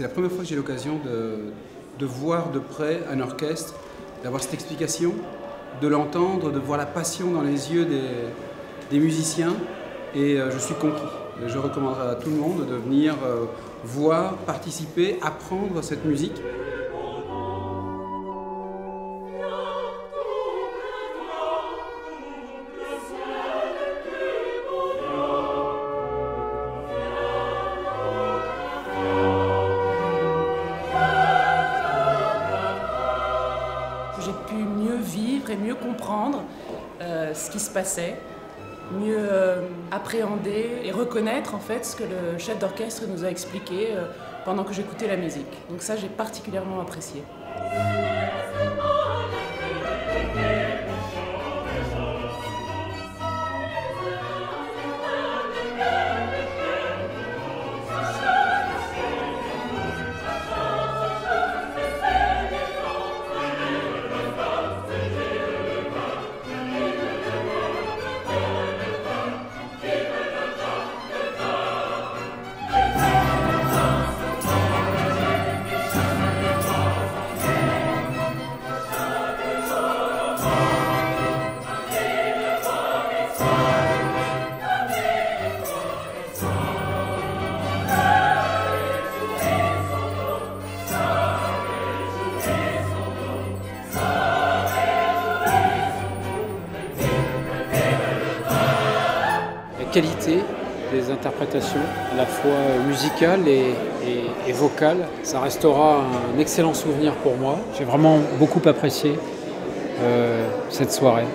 C'est la première fois que j'ai l'occasion de, voir de près un orchestre, d'avoir cette explication, de l'entendre, de voir la passion dans les yeux des, des musiciens et euh, je suis conquis. Je recommanderais à tout le monde de venir euh, voir, participer, apprendre cette musique. J'ai pu mieux vivre et mieux comprendre euh, ce qui se passait, mieux euh, appréhender et reconnaître en fait ce que le chef d'orchestre nous a expliqué euh, pendant que j'écoutais la musique. Donc ça j'ai particulièrement apprécié. Qualité des interprétations, à la fois musicales et, et, et vocales. Ça restera un excellent souvenir pour moi. J'ai vraiment beaucoup apprécié euh, cette soirée.